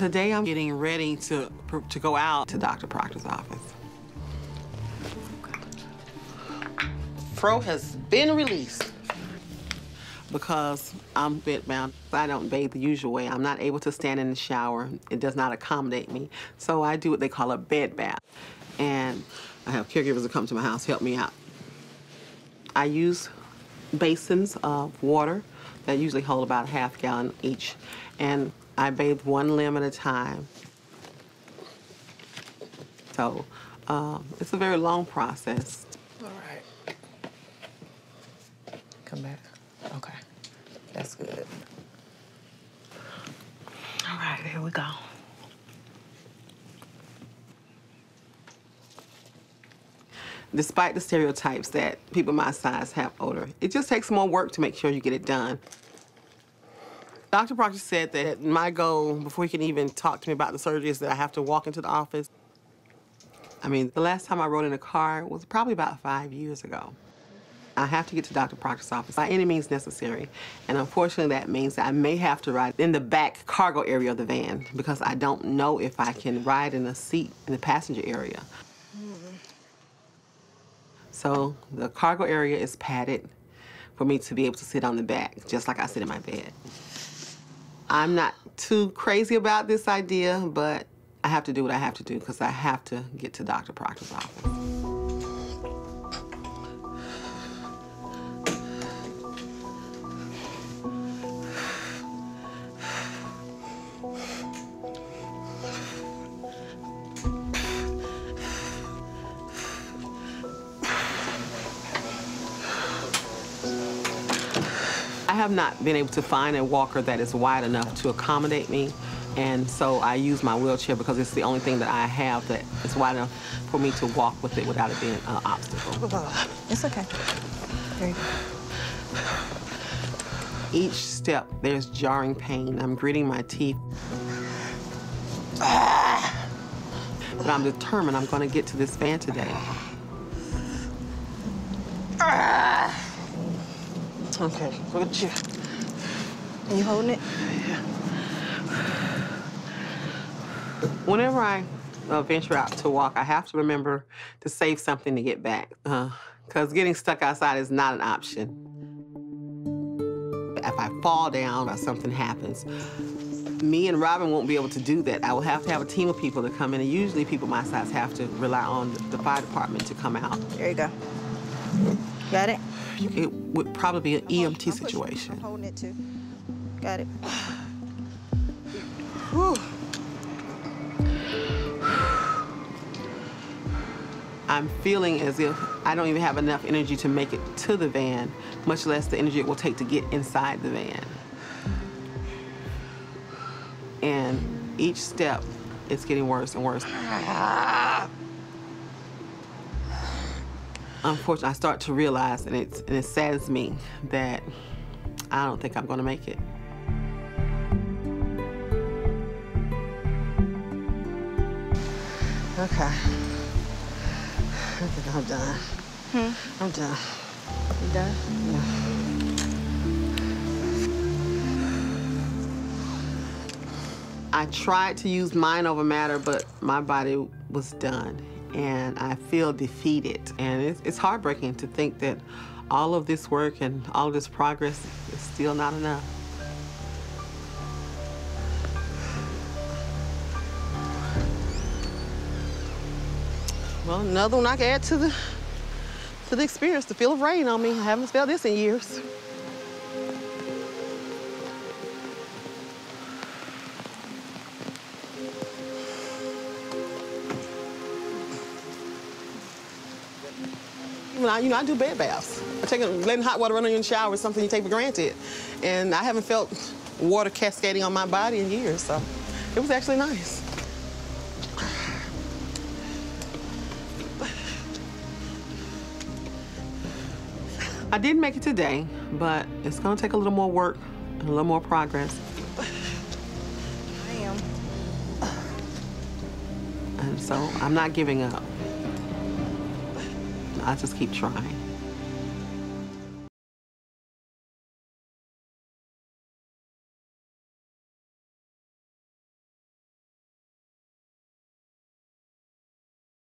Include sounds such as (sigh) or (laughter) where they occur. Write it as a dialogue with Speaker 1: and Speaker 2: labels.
Speaker 1: Today I'm getting ready to, to go out to Dr. Proctor's office. Fro has been released because I'm bedbound. I don't bathe the usual way. I'm not able to stand in the shower. It does not accommodate me. So I do what they call a bed bath. And I have caregivers that come to my house help me out. I use basins of water that usually hold about a half gallon each. And I bathe one limb at a time. So um, it's a very long process.
Speaker 2: All right. Come back. Okay. That's good. All right, here we go.
Speaker 1: Despite the stereotypes that people my size have odor, it just takes more work to make sure you get it done. Dr. Proctor said that my goal before he can even talk to me about the surgery is that I have to walk into the office. I mean, the last time I rode in a car was probably about five years ago. I have to get to Dr. Proctor's office by any means necessary. And unfortunately, that means that I may have to ride in the back cargo area of the van because I don't know if I can ride in a seat in the passenger area. So the cargo area is padded for me to be able to sit on the back, just like I sit in my bed. I'm not too crazy about this idea, but I have to do what I have to do because I have to get to Dr. Proctor's office. Have not been able to find a walker that is wide enough to accommodate me. And so I use my wheelchair because it's the only thing that I have that is wide enough for me to walk with it without it being an obstacle.
Speaker 2: It's okay. There you go.
Speaker 1: Each step, there's jarring pain. I'm gritting my teeth. But I'm determined I'm going to get to this van today. Ah.
Speaker 2: Okay, look at you. You holding it? Yeah.
Speaker 1: Whenever I uh, venture out to walk, I have to remember to save something to get back. Because getting stuck outside is not an option. If I fall down or something happens, me and Robin won't be able to do that. I will have to have a team of people to come in, and usually people my size have to rely on the fire department to come out.
Speaker 2: There you go. Got it?
Speaker 1: It would probably be an EMT situation.
Speaker 2: I'm holding it too. Got it. (sighs)
Speaker 1: I'm feeling as if I don't even have enough energy to make it to the van, much less the energy it will take to get inside the van. And each step, it's getting worse and worse. Unfortunately, I start to realize, and, it's, and it saddens me, that I don't think I'm gonna make it.
Speaker 2: Okay. I think I'm done. Hmm? I'm done. You done?
Speaker 1: I tried to use mind over matter, but my body was done. And I feel defeated. And it's, it's heartbreaking to think that all of this work and all of this progress is still not enough. Well, another one I can add to the to the experience, the feel of rain on me. I haven't felt this in years. I, you know, I do bed baths. I take a, letting hot water run on you in the shower is something you take for granted. And I haven't felt water cascading on my body in years, so it was actually nice. I did make it today, but it's gonna take a little more work and a little more progress.
Speaker 2: I am.
Speaker 1: And so I'm not giving up. I just keep trying.